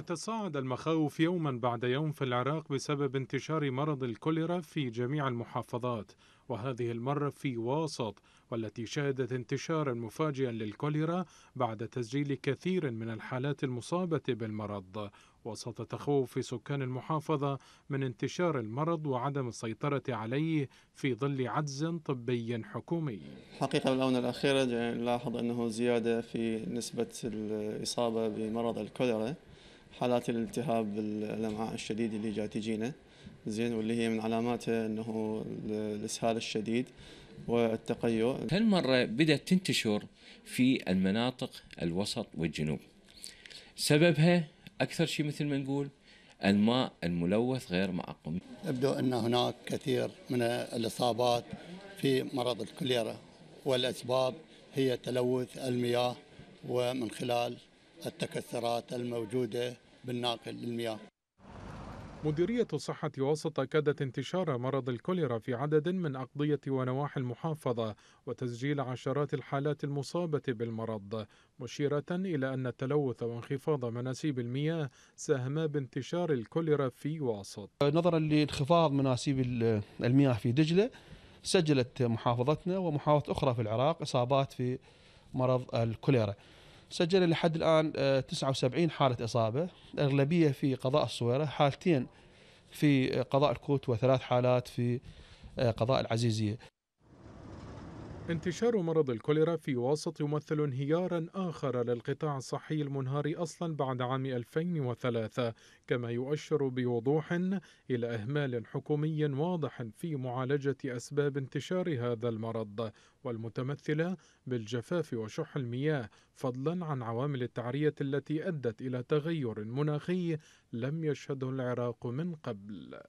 تتصاعد المخاوف يوما بعد يوم في العراق بسبب انتشار مرض الكوليرا في جميع المحافظات وهذه المرة في واسط والتي شهدت انتشارا مفاجئا للكوليرا بعد تسجيل كثير من الحالات المصابة بالمرض. وسط تخوف سكان المحافظة من انتشار المرض وعدم السيطرة عليه في ظل عجز طبي حكومي. حقيقة بالآونة الأخيرة نلاحظ أنه زيادة في نسبة الإصابة بمرض الكوليرا. حالات الالتهاب بالامعاء الشديد اللي جاي تجينا. زين واللي هي من علاماتها إنه الإسهال الشديد والتقيؤ. هالمرة بدأت تنتشر في المناطق الوسط والجنوب. سببها أكثر شيء مثل ما نقول الماء الملوث غير معقم. يبدو أن هناك كثير من الإصابات في مرض الكوليرا والأسباب هي تلوث المياه ومن خلال التكثرات الموجودة بالناقل للمياه. مديرية الصحة وسط أكدت انتشار مرض الكوليرا في عدد من أقضية ونواحي المحافظة وتسجيل عشرات الحالات المصابة بالمرض مشيرة إلى أن التلوث وانخفاض مناسيب المياه ساهما بانتشار الكوليرا في واسط. نظرا لانخفاض مناسيب المياه في دجلة سجلت محافظتنا ومحافظات أخرى في العراق إصابات في مرض الكوليرا. سجل لحد الآن 79 آه، حالة إصابة. الأغلبية في قضاء الصويرة حالتين في قضاء الكوت وثلاث حالات في آه، قضاء العزيزية. انتشار مرض الكوليرا في واسط يمثل انهيارا آخر للقطاع الصحي المنهار أصلا بعد عام 2003 كما يؤشر بوضوح إلى إهمال حكومي واضح في معالجة أسباب انتشار هذا المرض والمتمثلة بالجفاف وشح المياه فضلا عن عوامل التعرية التي أدت إلى تغير مناخي لم يشهده العراق من قبل.